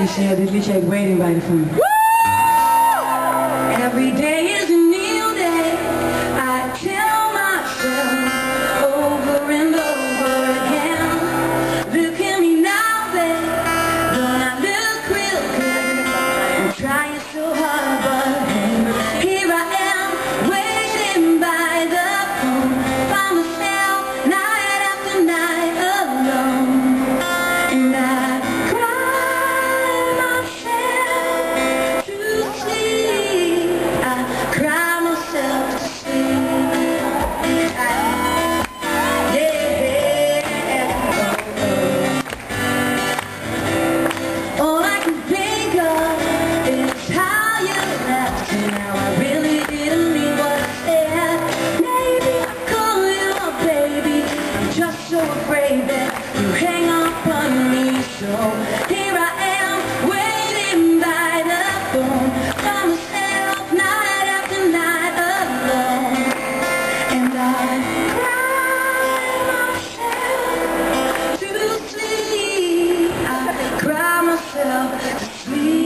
Michelle, this bitch ain't waiting right in front of me. Every day. you hang up on me, so here I am, waiting by the phone, by myself, night after night alone, and I cry myself to sleep, I cry myself to sleep.